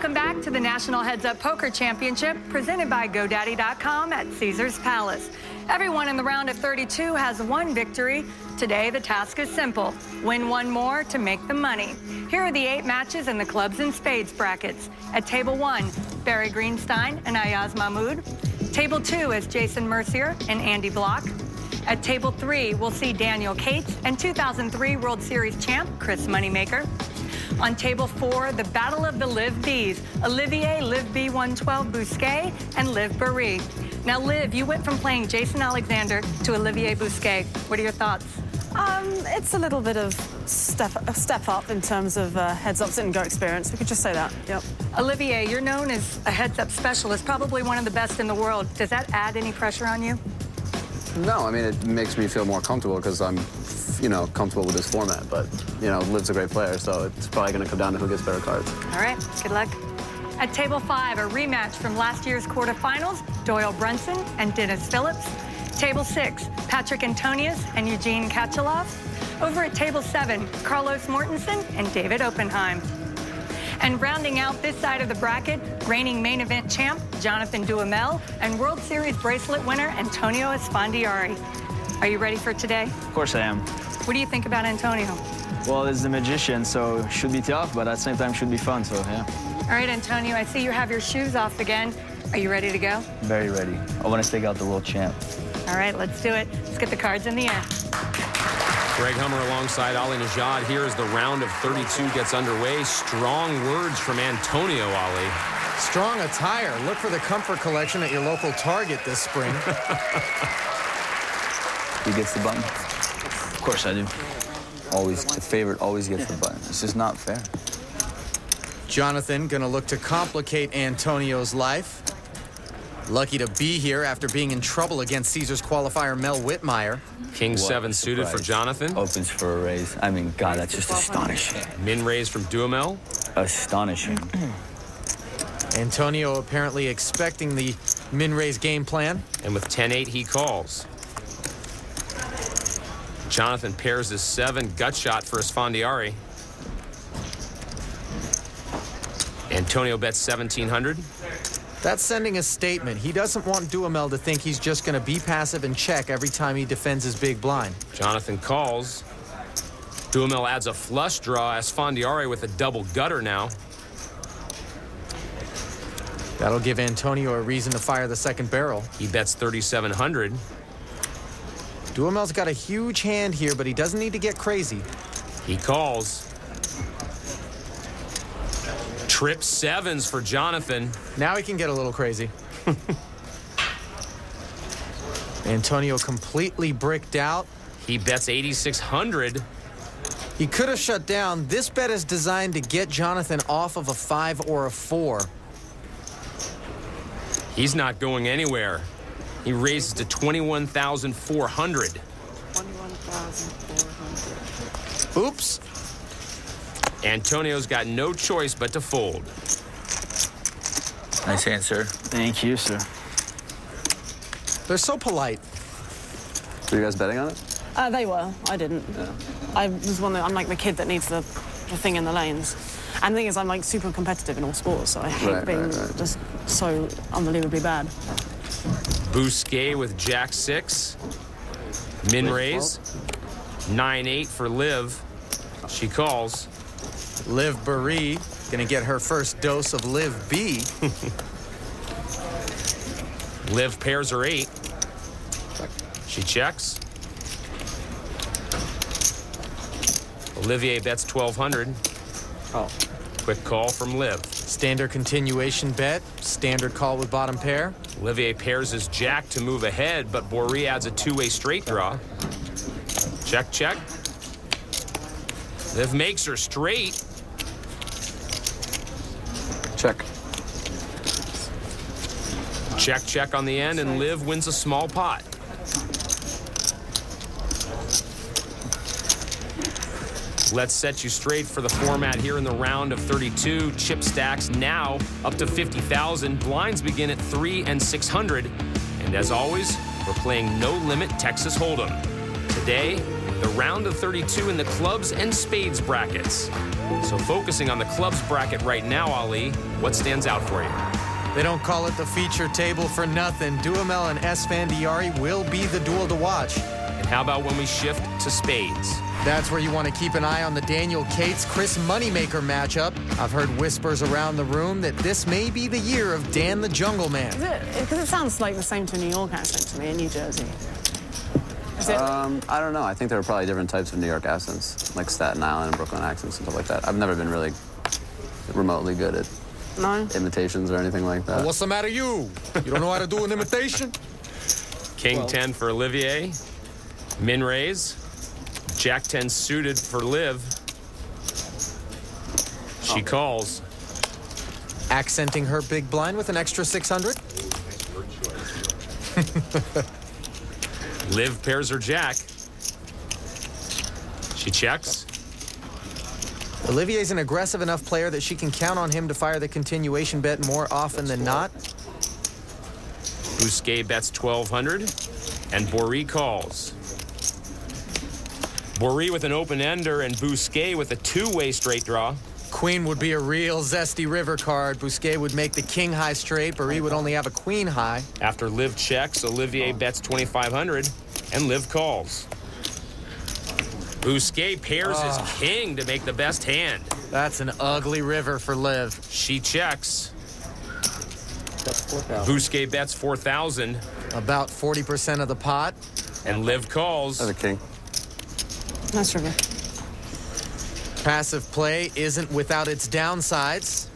Welcome back to the National Heads Up Poker Championship presented by GoDaddy.com at Caesars Palace. Everyone in the round of 32 has one victory. Today, the task is simple. Win one more to make the money. Here are the eight matches in the clubs and spades brackets. At table one, Barry Greenstein and Ayaz Mahmood. Table two is Jason Mercier and Andy Bloch. At table three, we'll see Daniel Cates and 2003 World Series champ Chris Moneymaker. On table four, the battle of the Liv B's, Olivier Live B112 Busquet and Liv Boeree. Now, Liv, you went from playing Jason Alexander to Olivier Busquet. What are your thoughts? Um, it's a little bit of step a step up in terms of uh, heads up sit and go experience. We could just say that. Yep. Olivier, you're known as a heads up specialist, probably one of the best in the world. Does that add any pressure on you? No, I mean it makes me feel more comfortable because I'm you know, comfortable with this format. But, you know, Liv's a great player, so it's probably going to come down to who gets better cards. All right, good luck. At table five, a rematch from last year's quarterfinals, Doyle Brunson and Dennis Phillips. Table six, Patrik Antonius and Eugene Katchalov. Over at table seven, Carlos Mortensen and David Oppenheim. And rounding out this side of the bracket, reigning main event champ Jonathan Duhamel and World Series bracelet winner Antonio Esfandiari. Are you ready for today? Of course I am. What do you think about Antonio? Well, he's a magician, so should be tough, but at the same time should be fun, so yeah. All right, Antonio, I see you have your shoes off again. Are you ready to go? Very ready. I want to stake out the world champ. All right, let's do it. Let's get the cards in the air. Greg Hummer alongside Ali Nejad here as the round of 32 gets underway. Strong words from Antonio Ali. Strong attire. Look for the Comfort Collection at your local Target this spring. he gets the button. Of course I do. Always, the favorite always gets the button. It's just not fair. Jonathan gonna look to complicate Antonio's life. Lucky to be here after being in trouble against Caesars qualifier Mel Whitmire. King what seven suited for Jonathan. Opens for a raise. I mean, God, that's just astonishing. Min raise from Duhamel. Astonishing. Antonio apparently expecting the min raise game plan. And with 10-8, he calls. Jonathan pairs his seven gut shot for Esfandiari. Antonio bets 1,700. That's sending a statement. He doesn't want Duhamel to think he's just going to be passive and check every time he defends his big blind. Jonathan calls. Duhamel adds a flush draw. Esfandiari with a double gutter now. That'll give Antonio a reason to fire the second barrel. He bets 3,700. Duhamel's got a huge hand here, but he doesn't need to get crazy. He calls. Trip sevens for Jonathan. Now he can get a little crazy. Antonio completely bricked out. He bets 8,600. He could have shut down. This bet is designed to get Jonathan off of a five or a four. He's not going anywhere. He raises to 21,400. 21,400. Oops. Antonio's got no choice but to fold. Nice answer. Thank you, sir. They're so polite. Were you guys betting on it? Uh, they were. I didn't. Yeah. I was one that I'm like the kid that needs the, the thing in the lanes. And the thing is, I'm like super competitive in all sports, so I hate right, being right, right. just so unbelievably bad. Busquet with Jack 6. Min raise. 9-8 for Liv. She calls. Liv Boeree gonna get her first dose of Liv B. Liv pairs her 8. She checks. Olivier bets 1,200. Oh. Quick call from Liv. Standard continuation bet. Standard call with bottom pair. Olivier pairs his jack to move ahead, but Boeree adds a two-way straight draw. Check, check. Liv makes her straight. Check. Check, check on the end, and Liv wins a small pot. Let's set you straight for the format here in the round of 32. Chip stacks now up to 50,000. Blinds begin at 3 and 600. And as always, we're playing no limit Texas Hold'em. Today, the round of 32 in the clubs and spades brackets. So focusing on the clubs bracket right now, Ali, what stands out for you? They don't call it the feature table for nothing. Duhamel and Esfandiari will be the duel to watch. And how about when we shift to spades? That's where you want to keep an eye on the Daniel Cates Chris Moneymaker matchup. I've heard whispers around the room that this may be the year of Dan the Jungle Man. Because it, because it, sounds like the same to New York accent to me in New Jersey. Um, I don't know. I think there are probably different types of New York accents, like Staten Island and Brooklyn accents and stuff like that. I've never been really remotely good at no. imitations or anything like that. Well, what's the matter, you? You don't know how to do an imitation? King well. 10 for Olivier. Min raise. Jack 10 suited for Liv. She oh. calls. Accenting her big blind with an extra 600. Liv pairs her jack. She checks. Olivier's an aggressive enough player that she can count on him to fire the continuation bet more often than not. Busquet bets 1,200, and Boeree calls. Boeree with an open-ender and Busquet with a two-way straight draw. Queen would be a real zesty river card. Busquet would make the king high straight. Boeree would only have a queen high. After Liv checks, Olivier bets 2,500 and Liv calls. Busquet pairs his ah. king to make the best hand. That's an ugly river for Liv. She checks. Busquet bets 4,000. About 40% of the pot. And Liv calls. That's a king. Nice river. Passive play isn't without its downsides.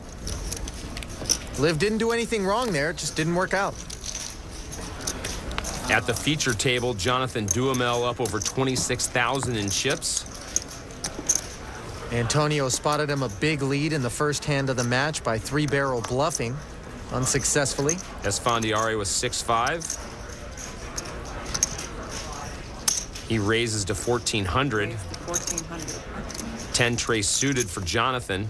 Liv didn't do anything wrong there, it just didn't work out. At the feature table, Jonathan Duhamel up over 26,000 in chips. Antonio spotted him a big lead in the first hand of the match by three-barrel bluffing, unsuccessfully. Esfandiari was 6-5. He raises to 1,400. 1,400. 10 trace suited for Jonathan.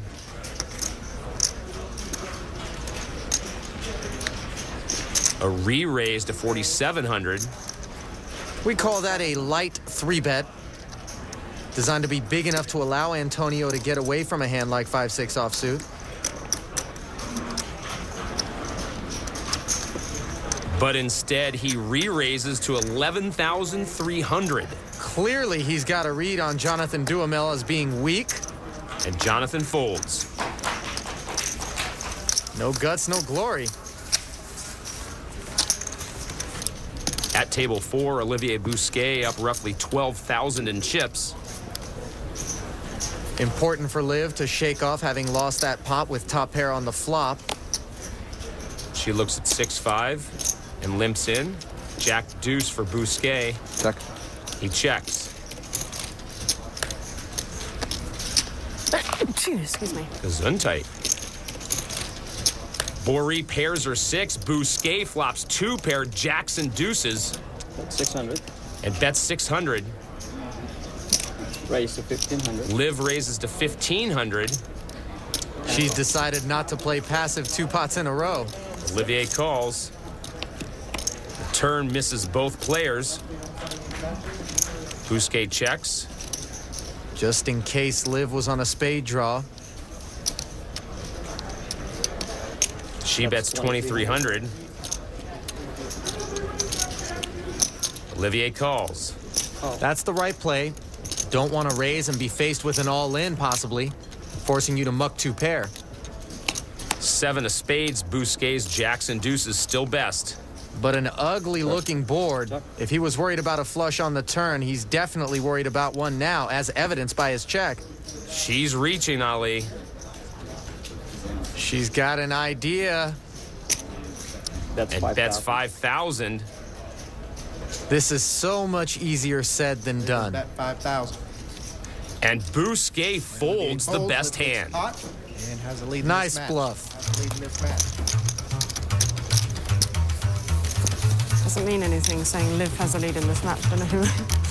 A re-raise to 4,700. We call that a light three bet. Designed to be big enough to allow Antonio to get away from a hand like 5-6 offsuit. But instead, he re-raises to 11,300. Clearly, he's got a read on Jonathan Duhamel as being weak. And Jonathan folds. No guts, no glory. At table four, Olivier Busquet up roughly 12,000 in chips. Important for Liv to shake off having lost that pot with top pair on the flop. She looks at 6-5 and limps in. Jack deuce for Busquet. Check. He checks. Excuse me. Gesundheit. Boeree pairs her six. Busquet flops two pair Jackson deuces. That's 600. And bets 600. Raise to 1500. Liv raises to 1500. She's decided not to play passive two pots in a row. Olivier calls. The turn misses both players. Busquet checks. Just in case Liv was on a spade draw. She bets 2,300. Olivier calls. Oh. That's the right play. Don't want to raise and be faced with an all-in, possibly, forcing you to muck two pair. Seven of spades, Busquet's Jackson deuces still best. But an ugly-looking board. If he was worried about a flush on the turn, he's definitely worried about one now, as evidenced by his check. She's reaching, Ali. She's got an idea. That's and 5, bets 5,000. This is so much easier said than done. Bet 5,000. And Busquet folds the best hand. nice bluff. Doesn't mean anything saying Liv has a lead in this match, but anyway.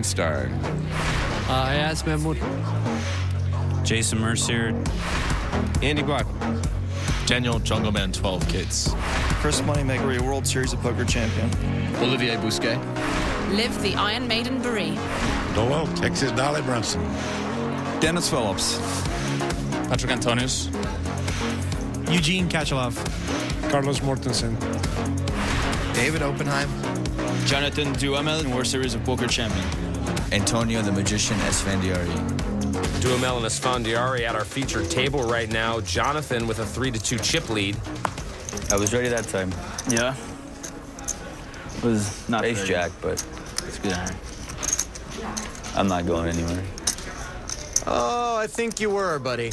Greenstein. Uh, Ayaz Mahmood. Jason Mercier. Andy Bloch. Daniel Jungleman 12 Kids. Chris Moneymaker, World Series of Poker champion. Olivier Busquet. Liv the Iron Maiden Boeree. Doyle, Texas Dolly Brunson. Dennis Phillips. Patrik Antonius. Eugene Katchalov. Carlos Mortensen. David Oppenheim. Jonathan Duhamel, World Series of Poker champion. Antonio the Magician Esfandiari. Duhamel and Esfandiari at our featured table right now. Jonathan with a 3 to 2 chip lead. I was ready that time. Yeah. It was not Ace. Jack, but it's good. I'm not going anywhere. Oh, I think you were, buddy.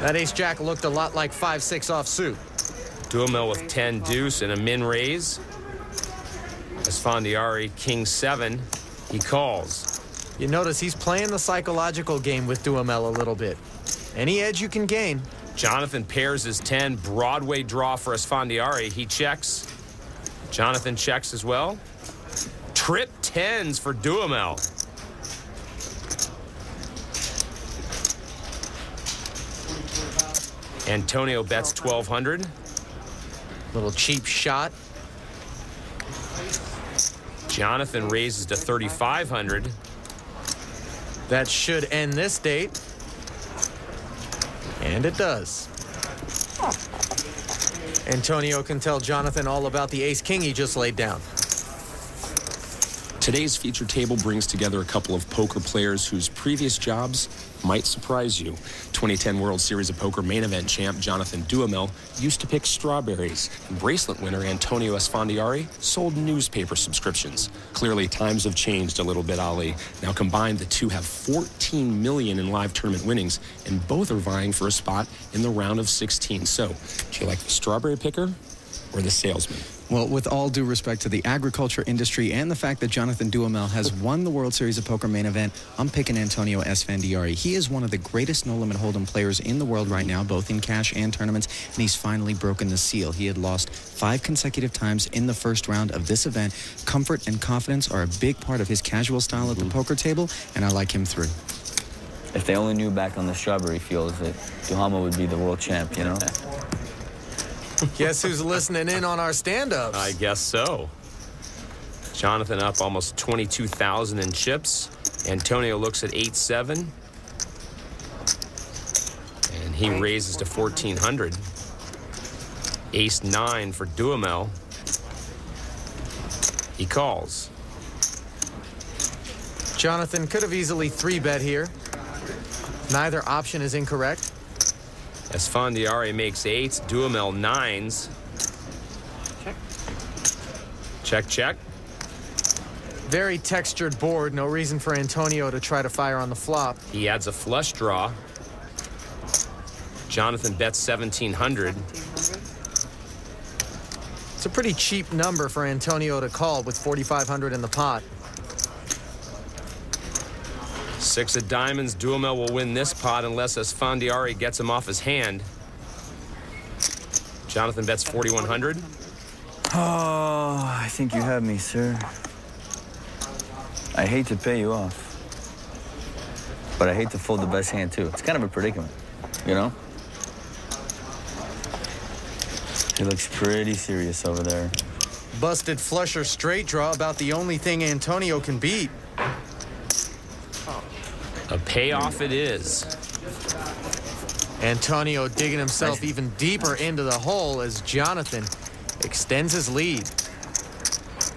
That ace jack looked a lot like 5-6 offsuit. Duhamel with 10 deuce and a min raise. Esfandiari, king 7. He calls. You notice he's playing the psychological game with Duhamel a little bit. Any edge you can gain. Jonathan pairs his 10. Broadway draw for Esfandiari. He checks. Jonathan checks as well. Trip 10s for Duhamel. Antonio bets 1200. Little cheap shot. Jonathan raises to 3500. That should end this date. And it does. Antonio can tell Jonathan all about the ace king he just laid down. Today's feature table brings together a couple of poker players whose previous jobs might surprise you. 2010 World Series of Poker main event champ Jonathan Duhamel used to pick strawberries. And bracelet winner Antonio Esfandiari sold newspaper subscriptions. Clearly, times have changed a little bit, Ali. Now combined, the two have 14 million in live tournament winnings, and both are vying for a spot in the round of 16. So, do you like the strawberry picker or the salesman? Well, with all due respect to the agriculture industry and the fact that Jonathan Duhamel has won the World Series of Poker main event, I'm picking Antonio Esfandiari. He is one of the greatest no limit hold'em players in the world right now, both in cash and tournaments, and he's finally broken the seal. He had lost five consecutive times in the first round of this event. Comfort and confidence are a big part of his casual style at the poker table, and I like him through. If they only knew back on the strawberry fields that Duhamel would be the world champ, you know? Guess who's listening in on our stand-ups? I guess so. Jonathan up almost 22,000 in chips. Antonio looks at 8-7. And he raises to 1,400. Ace 9 for Duhamel. He calls. Jonathan could have easily three-bet here. Neither option is incorrect. Esfandiari makes eights, Duhamel nines. Check. Check, check. Very textured board. No reason for Antonio to try to fire on the flop. He adds a flush draw. Jonathan bets 1,700. It's a pretty cheap number for Antonio to call with 4,500 in the pot. Six of diamonds. Duhamel will win this pot unless Esfandiari gets him off his hand. Jonathan bets 4,100. Oh, I think you have me, sir. I hate to pay you off. But I hate to fold the best hand, too. It's kind of a predicament, you know? He looks pretty serious over there. Busted flush or straight draw about the only thing Antonio can beat. A payoff it is. Antonio digging himself even deeper into the hole as Jonathan extends his lead.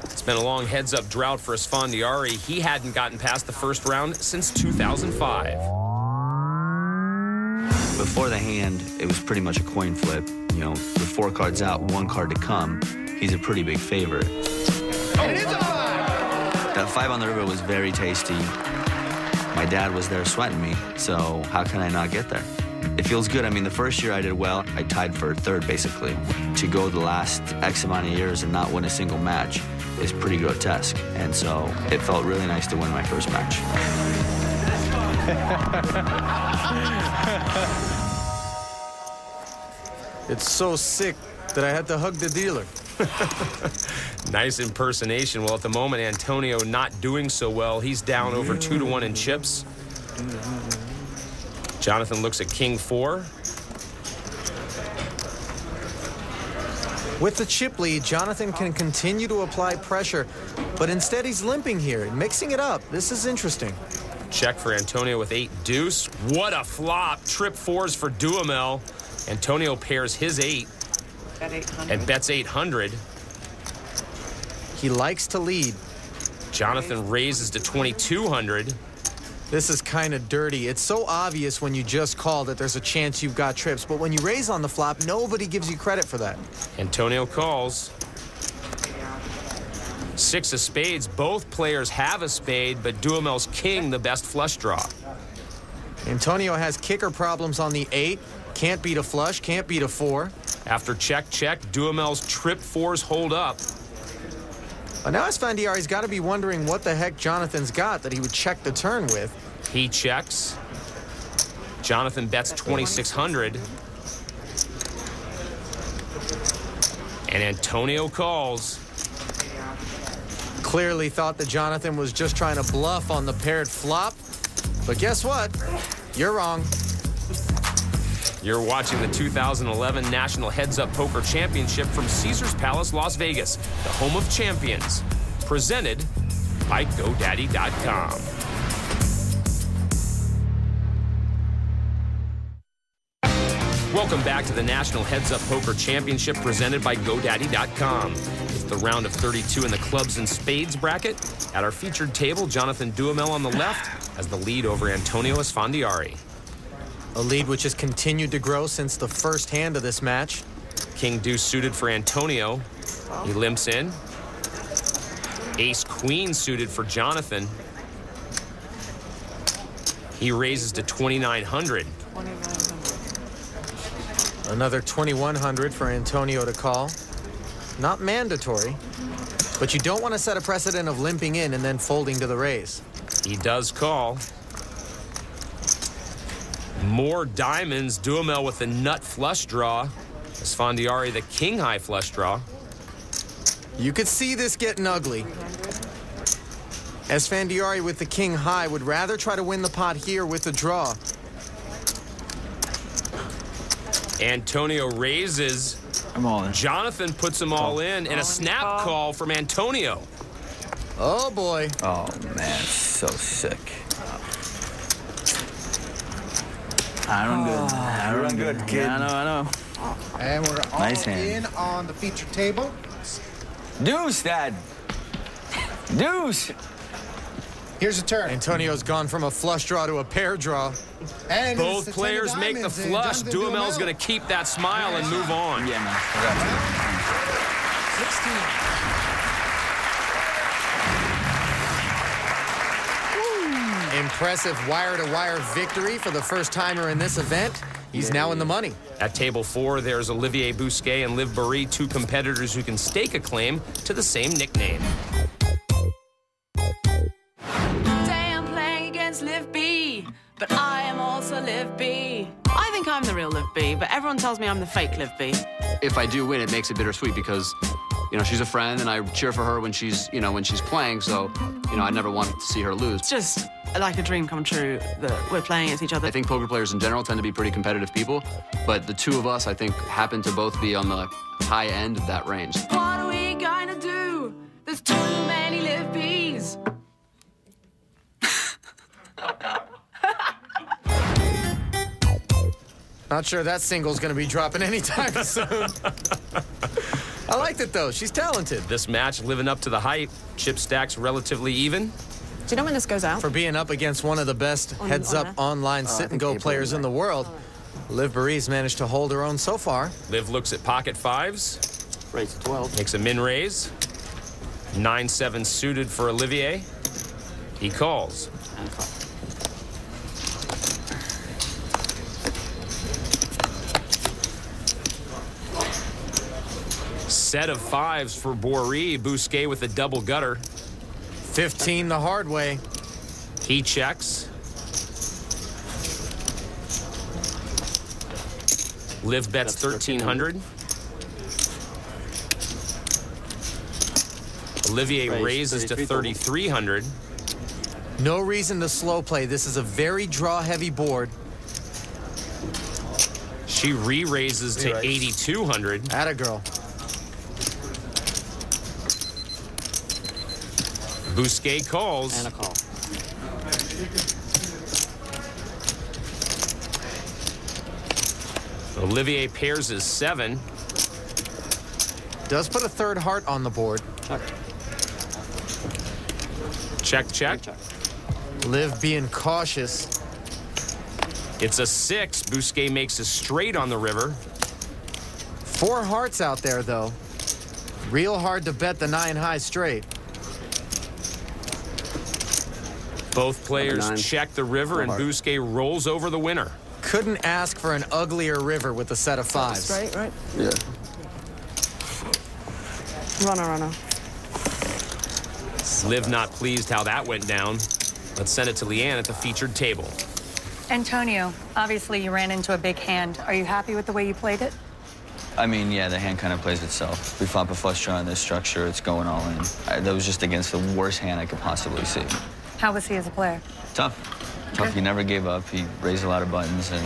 It's been a long heads-up drought for Esfandiari. He hadn't gotten past the first round since 2005. Before the hand, it was pretty much a coin flip. You know, with four cards out, one card to come, he's a pretty big favorite. That five on the river was very tasty. My dad was there sweating me, so how can I not get there? It feels good. I mean, the first year I did well, I tied for third basically. To go the last X amount of years and not win a single match is pretty grotesque. And so it felt really nice to win my first match. It's so sick that I had to hug the dealer. nice impersonation. Well, at the moment, Antonio not doing so well. He's down over two to one in chips. Jonathan looks at king four. With the chip lead, Jonathan can continue to apply pressure, but instead he's limping here, mixing it up. This is interesting. Check for Antonio with eight deuce. What a flop. Trip fours for Duhamel. Antonio pairs his eight and bets 800. He likes to lead. Jonathan raises to 2200. This is kind of dirty. It's so obvious when you just call that there's a chance you've got trips, but when you raise on the flop, nobody gives you credit for that. Antonio calls. Six of spades. Both players have a spade, but Duhamel's king the best flush draw. Antonio has kicker problems on the eight. Can't beat a flush, can't beat a four. After check, check, Duhamel's trip fours hold up. Well, now Esfandiari's got to be wondering what the heck Jonathan's got that he would check the turn with. He checks. Jonathan bets 2,600. And Antonio calls. Clearly thought that Jonathan was just trying to bluff on the paired flop. But guess what? You're wrong. You're watching the 2011 National Heads Up Poker Championship from Caesars Palace, Las Vegas, the home of champions. Presented by GoDaddy.com. Welcome back to the National Heads Up Poker Championship presented by GoDaddy.com. The round of 32 in the clubs and spades bracket. At our featured table, Jonathan Duhamel on the left has the lead over Antonio Esfandiari. A lead which has continued to grow since the first hand of this match. King deuce suited for Antonio. He limps in. Ace queen suited for Jonathan. He raises to 2,900. Another 2,100 for Antonio to call. Not mandatory, but you don't want to set a precedent of limping in and then folding to the raise. He does call. More diamonds. Duhamel with the nut flush draw. Esfandiari the king high flush draw. You could see this getting ugly. Esfandiari with the king high would rather try to win the pot here with the draw. Antonio raises. I'm all in. Jonathan puts them all in, and a snap call from Antonio. Oh, boy. Oh, man, so sick. I run good. Ah, I run good, kid. Yeah, I know, I know. And we're all Nice hand. in on the feature table. Deuce, Dad. Deuce. Here's a turn. Antonio's gone from a flush draw to a pair draw. And Both the players make the flush. Jonathan Duhamel's going to keep that smile and move on. Yeah, man. 16. Impressive wire-to-wire victory for the first timer in this event. He's now in the money. At table four, there's Olivier Busquet and Liv Boeree, two competitors who can stake a claim to the same nickname. Against Liv B, but I am also Liv B. I think I'm the real Liv B, but everyone tells me I'm the fake Liv B. If I do win, it makes it bittersweet because, you know, she's a friend and I cheer for her when she's, you know, when she's playing. So, you know, I never want to see her lose. It's just like a dream come true that we're playing against each other. I think poker players in general tend to be pretty competitive people, but the two of us, I think, happen to both be on the high end of that range. What are we gonna do? There's too many Liv B's. Not sure that single's going to be dropping anytime soon. I liked it, though. She's talented. This match living up to the hype. Chip stacks relatively even. Do you know when this goes out? For being up against one of the best On- heads-up on online Oh, I sit-and-go players in the world, oh. Liv Boeree's managed to hold her own so far. Liv looks at pocket fives. Raise to 12. Makes a min raise. 9-7 suited for Olivier. He calls. Set of fives for Boeree. Busquet with a double gutter. 15 the hard way. He checks. Liv bets 1300. Olivier Raise, raises to 3,300. No reason to slow play. This is a very draw-heavy board. She re-raises to Re-raise. 8,200. Atta girl. Busquet calls. And a call. Olivier pairs is seven. Does put a third heart on the board. Check, check. Liv being cautious. It's a six. Busquet makes a straight on the river. Four hearts out there, though. Real hard to bet the nine high straight. Both players check the river, and Four. Busquet rolls over the winner. Couldn't ask for an uglier river with a set of fives. Straight, right? Yeah. Runner, runner. Liv not pleased how that went down. Let's send it to Leeann at the featured table. Antonio, obviously you ran into a big hand. Are you happy with the way you played it? I mean, yeah, the hand kind of plays itself. We flop a flush draw in this structure, it's going all in. I, that was just against the worst hand I could possibly see. How was he as a player? Tough. Tough. He never gave up. He raised a lot of buttons, and,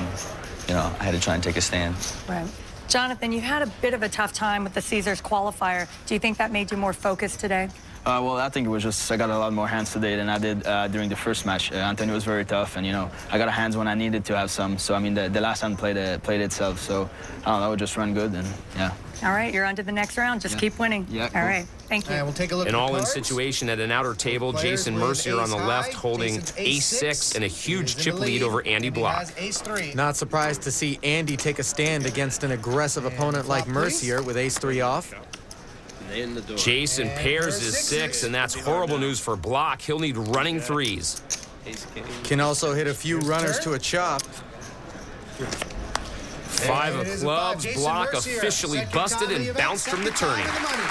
you know, I had to try and take a stand. Right. Jonathan, you had a bit of a tough time with the Caesars qualifier. Do you think that made you more focused today? Uh, well, I think it was just I got a lot more hands today than I did uh, during the first match. Uh, Antonio was very tough, and you know I got hands when I needed to have some. So I mean, the, the last hand played uh, played itself. So I don't know, would just run good, and yeah. All right, you're on to the next round. Just Yeah. keep winning. Yeah, All cool. right, thank you. And we'll take a look An all-in situation at an outer table. Jason with Mercier on the ace left high, holding Jason's ace ace six six. and a huge chip the lead over Andy Bloch. ace three. Not surprised to see Andy take a stand against an aggressive opponent like flop. Mercier with ace three off. In the door. Jason And pairs there's is six, and that's horrible news for Bloch. He'll need running threes. Can also hit a few Here's runners to a chop. Five of it is a five. clubs. Bloch Mercier, officially second busted and event, bounced from the second tourney. the.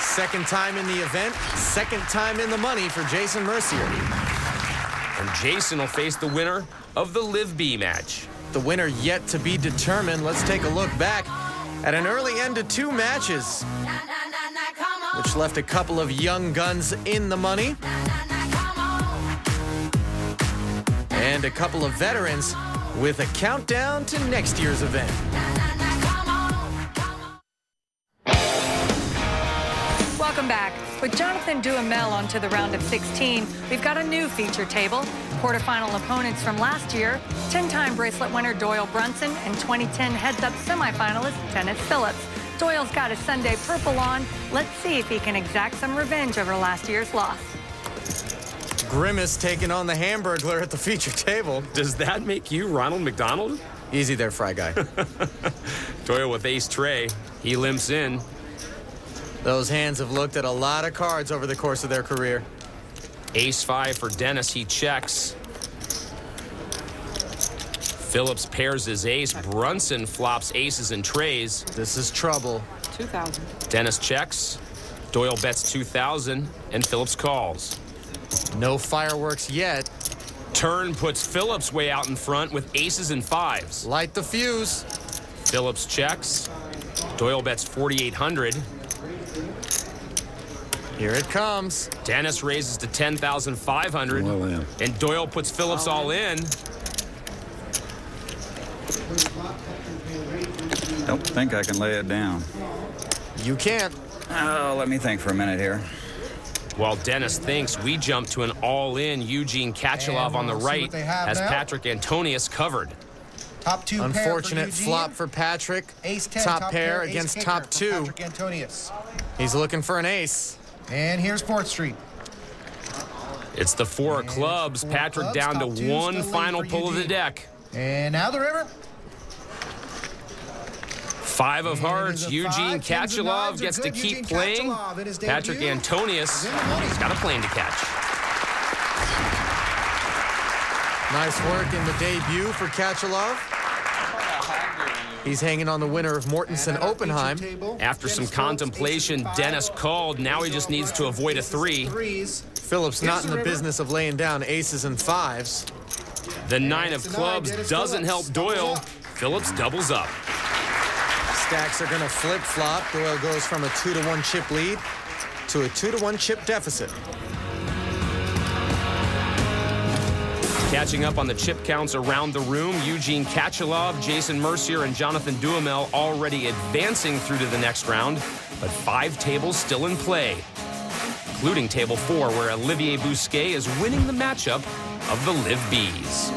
Second time in the event, second time in the money for Jason Mercier. And Jason will face the winner of the Liv B match. The winner yet to be determined. Let's take a look back at an early end to two matches, which left a couple of young guns in the money. And a couple of veterans with a countdown to next year's event. Welcome back. With Jonathan Duhamel onto the round of 16, we've got a new feature table. Quarterfinal opponents from last year, 10-time bracelet winner Doyle Brunson and 2010 heads-up semifinalist Dennis Phillips. Doyle's got his Sunday purple on. Let's see if he can exact some revenge over last year's loss. Grimace taking on the Hamburglar at the feature table. Does that make you Ronald McDonald? Easy there, Fry Guy. Doyle with ace tray. He limps in. Those hands have looked at a lot of cards over the course of their career. Ace five for Dennis. He checks. Phillips pairs his ace. Brunson flops aces and trays. This is trouble. 2,000. Dennis checks. Doyle bets 2,000, and Phillips calls. No fireworks yet. Turn puts Phillips way out in front with aces and fives. Light the fuse. Phillips checks. Doyle bets 4,800. Here it comes. Dennis raises to 10,500. Well, in. And Doyle puts Phillips oh, all in. Don't think I can lay it down. You can't. Oh, let me think for a minute here. While Dennis thinks, we jump to an all-in Eugene Katchalov on the right what they have as now. Patrik Antonius covered. Top two pair for Unfortunate flop for Patrik. Ace 10, top, pair ace against top two. Patrik Antonius. He's looking for an ace. And here's Fourth Street. It's the four of clubs. four Patrik clubs, down top to one final for pull of the deck. And now the river. Five of And hearts. Eugene five. Katchalov gets to keep Eugene playing. Katchalov in his Patrik debut Antonius is in the money. has got a plane to catch. Nice work in the debut for Katchalov. He's hanging on the winner of Mortensen Oppenheim. After some contemplation, Dennis called. Now he just needs to avoid a three. Phillips not in the the business of laying down aces and fives. The nine of it's a nine. clubs doesn't help Doyle. Phillips doubles up. Stacks are going to flip-flop. Doyle goes from a two to one chip lead to a two to one chip deficit. Catching up on the chip counts around the room, Eugene Katchalov, Jason Mercier, and Jonathan Duhamel already advancing through to the next round, but five tables still in play, including table four, where Olivier Busquet is winning the matchup of the Liv B's.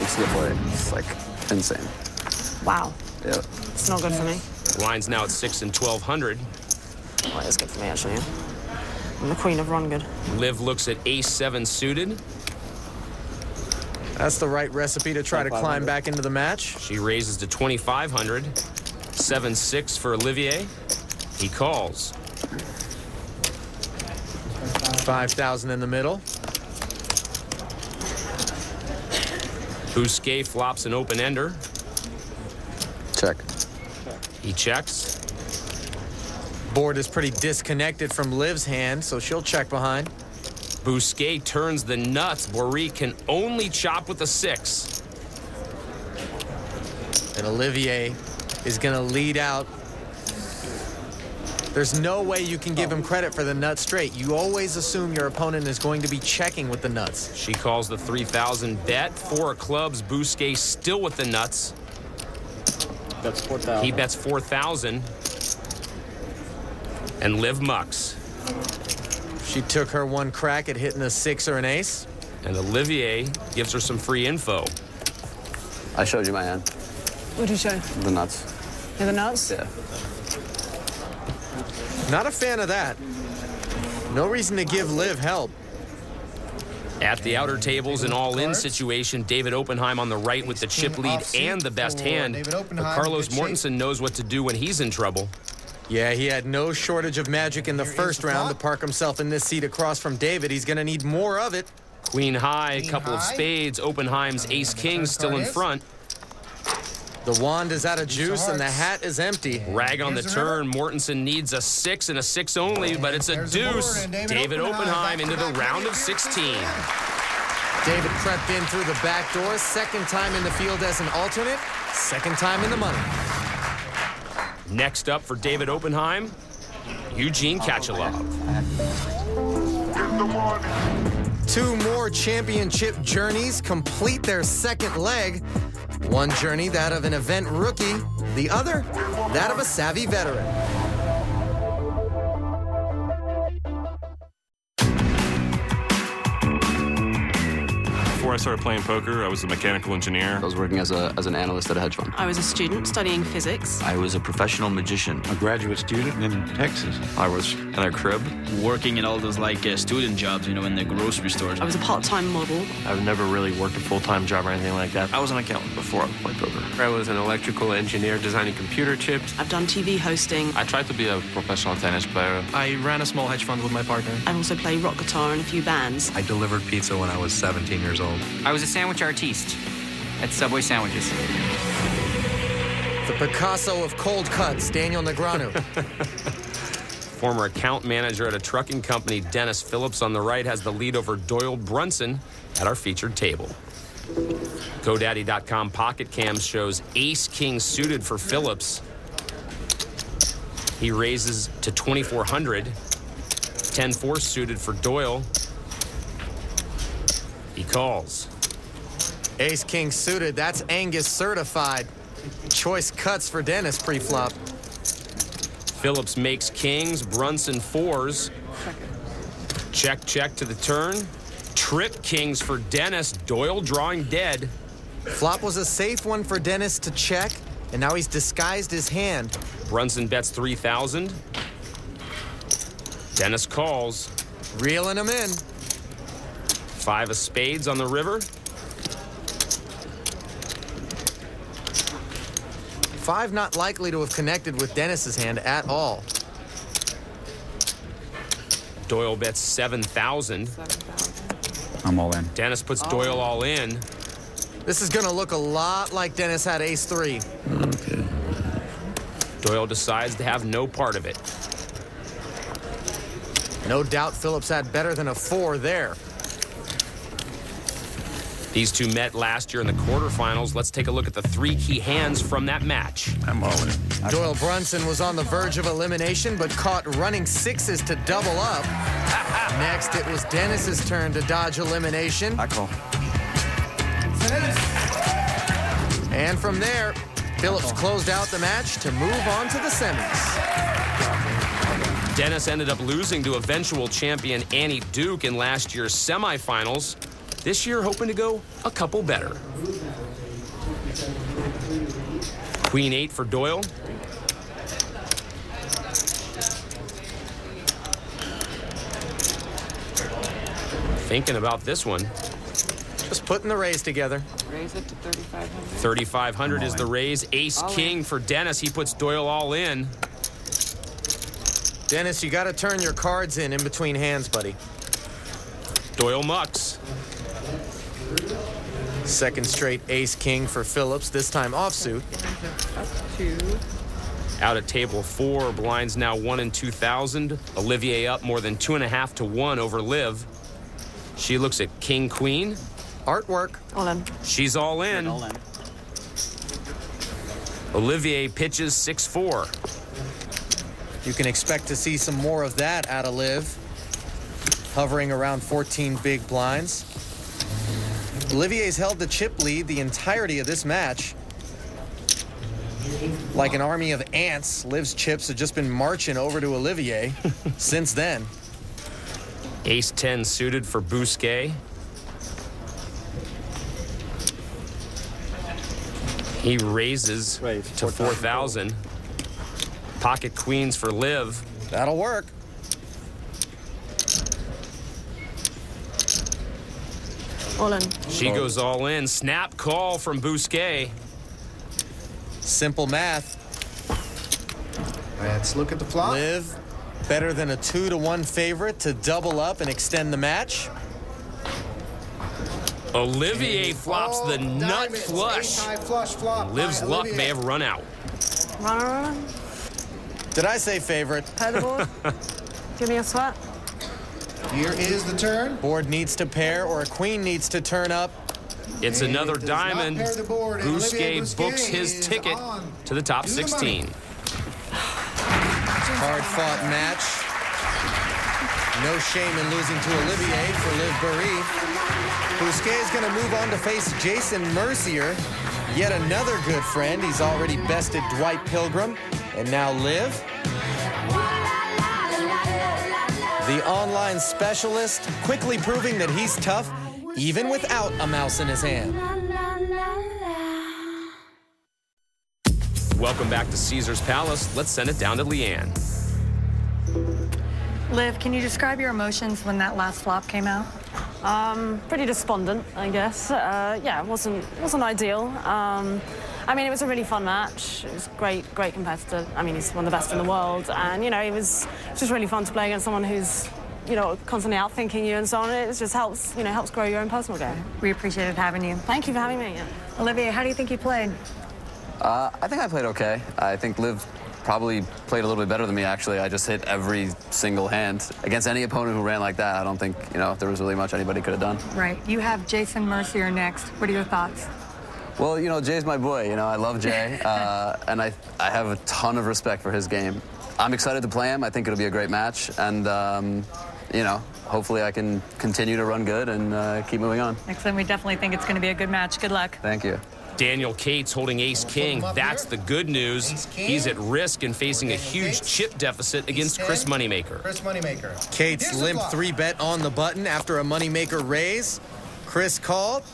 It's good play. It's like insane. Wow. Yeah. It's not good for me. Line's now at six and 1200. Well, it is good for me, actually. I'm the queen of run good. Liv looks at ace seven suited. That's the right recipe to try to climb back into the match. She raises to 2500. 7-6 for Olivier. He calls. 5,000 in the middle. Busquet flops an open ender. Check. He checks. Board is pretty disconnected from Liv's hand, so she'll check behind. Busquet turns the nuts. Boeree can only chop with a six. And Olivier is going to lead out. There's no way you can give oh. him credit for the nut straight. You always assume your opponent is going to be checking with the nuts. She calls the 3,000 bet. Four clubs. Busquet still with the nuts. That's 4,000. He bets 4,000. And Liv mucks. She took her one crack at hitting a six or an ace. And Olivier gives her some free info. I showed you my hand. What did you show? The nuts. Yeah, the nuts? Yeah. Not a fan of that. No reason to give Liv help. At the outer tables, an all-in situation. David Oppenheim on the right with the chip lead and the best hand. But Carlos Mortensen knows what to do when he's in trouble. Yeah, he had no shortage of magic in the first round to park himself in this seat across from David. He's going to need more of it. Queen high, couple of spades. Oppenheim's ace king still in front. The wand is out of juice and the hat is empty. Rag on the turn. Mortensen needs a six and a six only, but it's a deuce. David Oppenheim into the round of 16. David crept in through the back door. Second time in the field as an alternate. Second time in the money. Next up for David Oppenheim, Eugene Katchalov. Two more championship journeys complete their second leg. One journey, that of an event rookie. The other, that of a savvy veteran. I started playing poker, I was a mechanical engineer. I was working as, a, as an analyst at a hedge fund. I was a student studying physics. I was a professional magician. A graduate student in Texas. I was in a crib. Working in all those like uh, student jobs, you know, in the grocery stores. I was a part-time model. I've never really worked a full-time job or anything like that. I was an accountant before I played poker. I was an electrical engineer designing computer chips. I've done TV hosting. I tried to be a professional tennis player. I ran a small hedge fund with my partner. I also play rock guitar in a few bands. I delivered pizza when I was 17 years old. I was a sandwich artiste at Subway Sandwiches. The Picasso of cold cuts, Daniel Negreanu. Former account manager at a trucking company, Dennis Phillips on the right, has the lead over Doyle Brunson at our featured table. GoDaddy.com Pocket Cams shows Ace King suited for Phillips. He raises to 2,400. 10-4 suited for Doyle. He calls. Ace King suited. That's Angus certified. Choice cuts for Dennis pre-flop. Phillips makes kings, Brunson fours. Check, check to the turn. Trip kings for Dennis, Doyle drawing dead. Flop was a safe one for Dennis to check, and now he's disguised his hand. Brunson bets 3,000. Dennis calls. Reeling him in. Five of spades on the river. Five not likely to have connected with Dennis's hand at all. Doyle bets 7,000. I'm all in. Dennis puts Doyle all in. This is going to look a lot like Dennis had ace three. Okay. Doyle decides to have no part of it. No doubt Phillips had better than a four there. These two met last year in the quarterfinals. Let's take a look at the three key hands from that match. I'm all in. Doyle Brunson was on the verge of elimination, but caught running sixes to double up. Next, it was Dennis's turn to dodge elimination. I call. And from there, Phillips closed out the match to move on to the semis. Dennis ended up losing to eventual champion Annie Duke in last year's semifinals. This year, hoping to go a couple better. Queen eight for Doyle. Thinking about this one. Just putting the raise together. Raise it to 3,500. 3,500 is the raise. Ace All King in. for Dennis. He puts Doyle all in. Dennis, you got to turn your cards in in between hands, buddy. Doyle mucks. Second straight ace king for Phillips, this time offsuit. Up Out at table four, blinds now one in 2,000. Olivier up more than two and a half to one over Liv. She looks at King Queen. Artwork. all in. She's all in. All in. Olivier pitches 6 4. You can expect to see some more of that out of Liv. Hovering around 14 big blinds. Olivier's held the chip lead the entirety of this match. Like an army of ants, Liv's chips have just been marching over to Olivier since then. Ace 10 suited for Busquet. He raises to 4,000. Pocket queens for Liv. That'll work. All in. She goes all in. Snap call from Busquet. Simple math. Let's look at the flop. Liv, better than a two to one favorite to double up and extend the match. Olivier flops the oh, nut flush. ace-high flush flop. Liv's luck Olivier. may have run out. Run, run, run. Did I say favorite? Play. Give me a sweat. Here is the turn. Board needs to pair or a queen needs to turn up. It's And another it diamond. pair the board, and Busquet books his ticket to the top to the 16. Hard fought match. No shame in losing to Olivier for Liv Boeree. Busquet is going to move on to face Jason Mercier. Yet another good friend. He's already bested Dwyte Pilgrim. And now Liv. The online specialist quickly proving that he's tough even without a mouse in his hand. Welcome back to Caesar's Palace. Let's send it down to Leeann. Liv, can you describe your emotions when that last flop came out? Um, pretty despondent, I guess. Uh, yeah, it wasn't wasn't ideal. Um, I mean, it was a really fun match. It was great, great competitor. I mean, he's one of the best in the world, and you know, it was just really fun to play against someone who's, you know, constantly outthinking you and so on. It just helps, you know, helps grow your own personal game. We appreciated having you. Thank you for having me. Yeah. Olivier, how do you think you played? Uh, I think I played okay. I think Liv probably played a little bit better than me, actually. I just hit every single hand. Against any opponent who ran like that, I don't think, you know, there was really much anybody could have done. Right. You have Jason Mercier next. What are your thoughts? Well, you know, Jay's my boy. You know, I love Jay, uh, and I, I have a ton of respect for his game. I'm excited to play him. I think it'll be a great match, and, um, you know, hopefully I can continue to run good and uh, keep moving on. Excellent. We definitely think it's going to be a good match. Good luck. Thank you. Daniel Cates holding ace king. That's the good news. He's at risk in facing a huge chip deficit against Chris Moneymaker. Chris Moneymaker. Cates limp three bet on the button after a moneymaker raise. Chris called.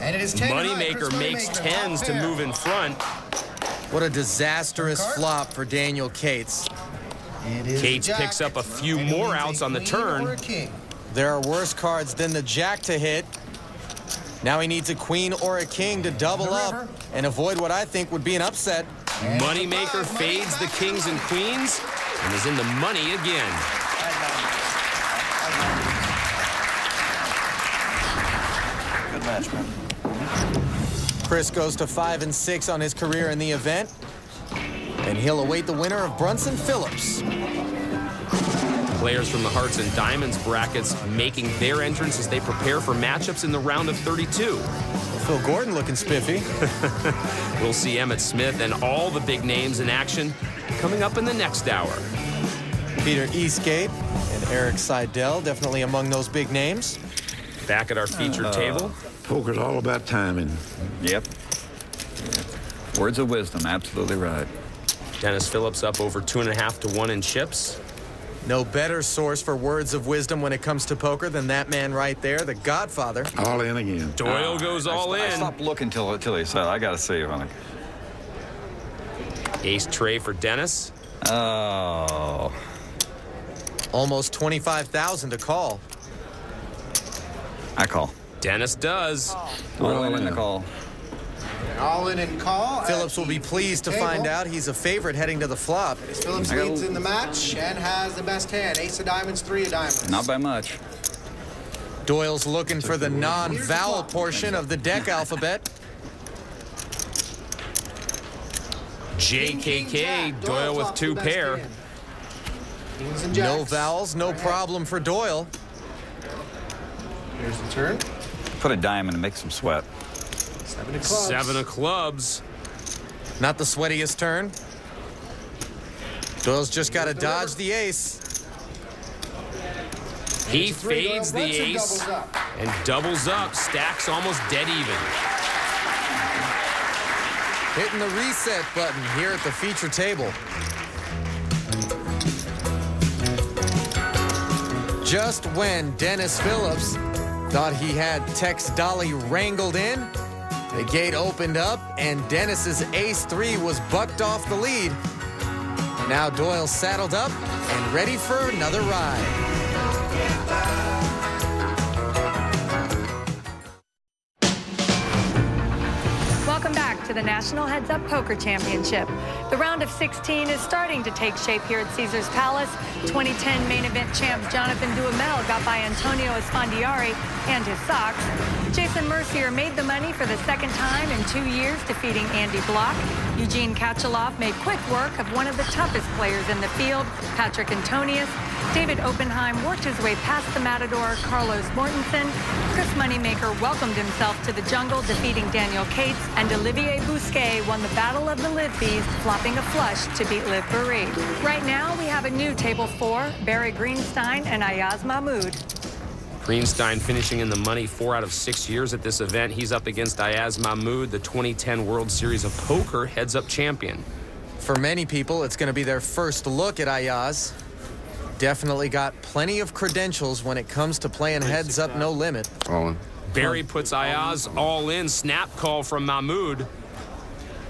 And it is 10. Moneymaker makes tens to move in front. What a disastrous flop for Daniel Cates. It is Cates picks up a few And more outs on the turn. or a king. There are worse cards than the jack to hit. Now he needs a queen or a king to double up and avoid what I think would be an upset. And Moneymaker fades the kings and queens and is in the money again. Good match, man. Chris goes to five and six on his career in the event. And he'll await the winner of Brunson Phillips. Players from the Hearts and Diamonds brackets making their entrance as they prepare for matchups in the round of 32. Phil Gordon looking spiffy. we'll see Emmitt Smith and all the big names in action coming up in the next hour. Peter Eastgate and Erik Seidel, definitely among those big names. Back at our featured Uh, table. Poker's all about timing. Yep. Words of wisdom, absolutely right. Dennis Phillips up over two and a half to one in chips. No better source for words of wisdom when it comes to poker than that man right there, the Godfather. All in again. Doyle ah, goes all I, in. I stopped looking till, till he said, I got to see, honey. Ace tray for Dennis. Oh. Almost 25,000 to call. I call. Dennis does. All in the call. All in and call. Phillips will be pleased to find out he's a favorite heading to the flop. Phillips leads in the match and has the best hand. Ace of diamonds, three of diamonds. Not by much. Doyle's looking for the non-vowel portion of the deck alphabet. JKK, Doyle with two pair. No vowels, no problem for Doyle. Here's the turn. Put a dime in and make some sweat. Seven of clubs. Seven of clubs. Not the sweatiest turn. Doyle's just got to dodge the ace. He fades the Brunson ace doubles and doubles up. Stacks almost dead even. Hitting the reset button here at the feature table. Just when Dennis Phillips thought he had Tex Dolly wrangled in, the gate opened up and Dennis's ace three was bucked off the lead. Now Doyle saddled up and ready for another ride. The National Heads Up Poker Championship. The round of 16 is starting to take shape here at Caesars Palace. 2010 main event champ Jonathan Duhamel got by Antonio Esfandiari and his socks. Jason Mercier made the money for the second time in two years, defeating Andy Bloch. Eugene Katchalov made quick work of one of the toughest players in the field, Patrik Antonius. David Oppenheim worked his way past the Matador, Carlos Mortensen. Chris Moneymaker welcomed himself to the jungle, defeating Daniel Cates. And Olivier Busquet won the Battle of the Liv B's, flopping a flush to beat Liv Boeree. Right now, we have a new table four, Barry Greenstein and Ayaz Mahmood. Greenstein finishing in the money four out of six years at this event. He's up against Ayaz Mahmood, the 2010 World Series of Poker heads-up champion. For many people, it's going to be their first look at Ayaz. Definitely got plenty of credentials when it comes to playing heads up no limit. All in. Barry puts Ayaz all in. Snap call from Mahmood.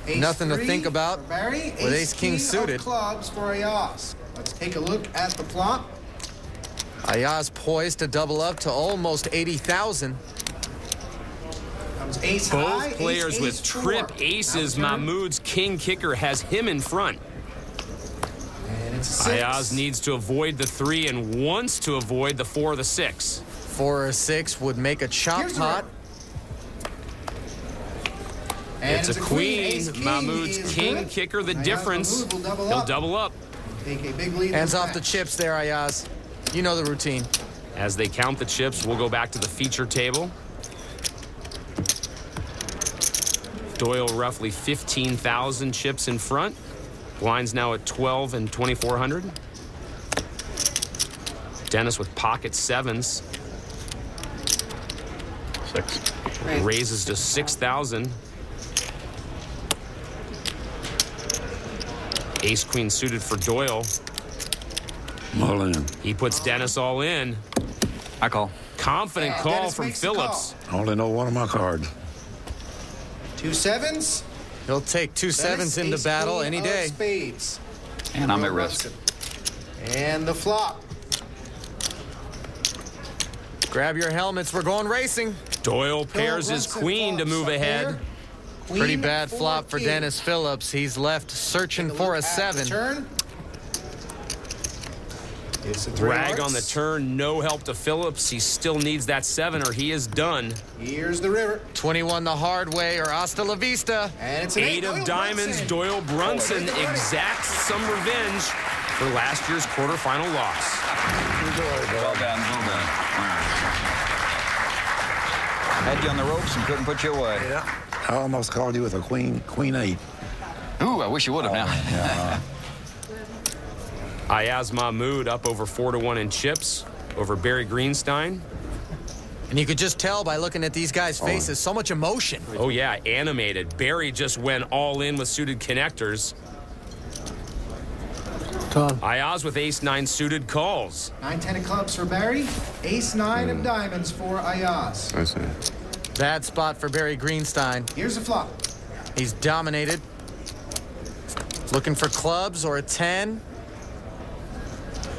Ace Nothing to think about Barry. with ace king king suited. Of clubs for Ayaz. Let's take a look at the flop. Ayaz poised to double up to almost 80,000. Both high, players ace, with ace, trip four. aces. Mahmood's king kicker has him in front. And it's a six. Ayaz needs to avoid the three and wants to avoid the four or the six. Four or six would make a chop Here's pot. And it's, a queen. Ace Mahmood's is king good. kicker. The Ayaz difference. Double He'll double up Take a big lead. Hands off the chips there, Ayaz. You know the routine. as they count the chips. We'll go back to the feature table. Doyle roughly 15,000 chips in front. Blinds now at 12 and 2,400. Dennis with pocket sevens. Six. Raises to 6,000. Ace queen suited for Doyle. All in. He puts Dennis all in. I call. Confident Yeah, call Dennis from makes the Phillips. Only oh, know one of my cards. Two sevens. He'll take two sevens Dennis, into battle any day. Spades. And I'm at risk. Brunson. And the flop. Grab your helmets, we're going racing. Doyle pairs his queen to move ahead. Pretty bad flop for. Dennis Phillips. He's left searching for a seven. Turn. It's a three Drag hearts. on the turn, no help to Phillips. He still needs that seven or he is done. Here's the river. 21 the hard way or hasta la vista. And it's an Eight of Doyle diamonds, Brunson. Doyle Brunson Oh, exacts some revenge for last year's quarterfinal loss. Well done, well done. Had you on the ropes and couldn't put you away. Yeah. I almost called you with a queen, queen eight. Ooh, I wish you would have oh, now. Ayaz Mahmood up over 4 to 1 in chips over Barry Greenstein. And you could just tell by looking at these guys' oh. faces, so much emotion. Oh, yeah, animated. Barry just went all in with suited connectors. Ayaz with ace nine suited calls. 9 10 of clubs for Barry. Ace 9 of hmm. diamonds for Ayaz. I see. Bad spot for Barry Greenstein. Here's a flop. He's dominated. Looking for clubs or a 10.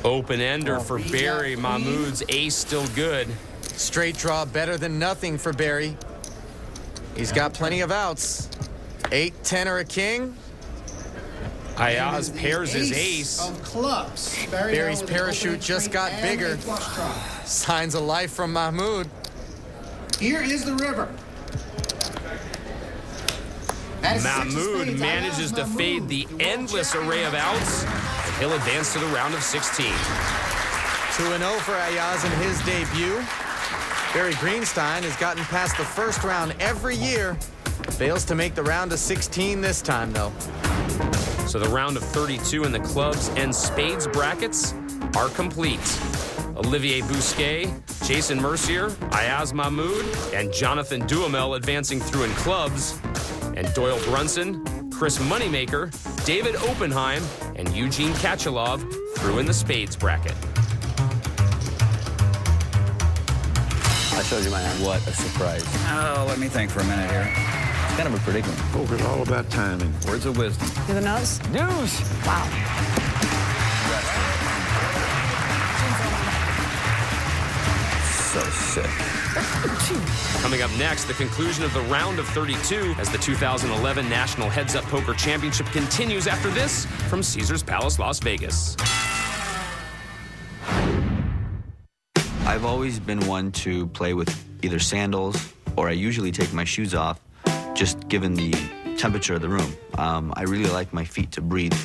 Open ender oh. for Barry. Mahmood's ace still good. Straight draw better than nothing for Barry. He's got plenty of outs. Eight, ten, or a king. Ayaz pairs his ace. Of clubs. Barry Barry's now with an parachute just got bigger. a flush draw. Signs of life from Mahmood. Here is the river. That is Mahmood manages to fade the endless array of outs, and he'll advance to the round of 16. 2 0 for Ayaz in his debut. Barry Greenstein has gotten past the first round every year. Fails to make the round of 16 this time, though. So the round of 32 in the clubs and spades brackets are complete. Olivier Busquet, Jason Mercier, Ayaz Mahmood, and Jonathan Duhamel advancing through in clubs, and Doyle Brunson, Chris Moneymaker, David Oppenheim, and Eugene Katchalov threw in the spades bracket. I showed you my hand. What a surprise. Oh, let me think for a minute here. It's kind of a predicament. Oh, Poker's all about timing. Words of wisdom. Do the nuts? Deuce. Wow. So sick. Coming up next, the conclusion of the round of 32 as the 2011 National Heads Up Poker Championship continues after this from Caesars Palace, Las Vegas. I've always been one to play with either sandals or I usually take my shoes off, just given the temperature of the room. Um, I really like my feet to breathe.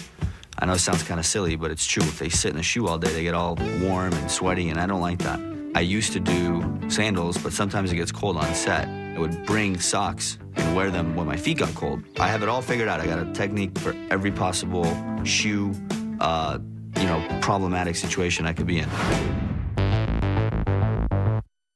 I know it sounds kind of silly, but it's true. If they sit in a shoe all day, they get all warm and sweaty, and I don't like that. I used to do sandals, but sometimes it gets cold on set. I would bring socks and wear them when my feet got cold. I have it all figured out. I got a technique for every possible shoe, uh, you know, problematic situation I could be in.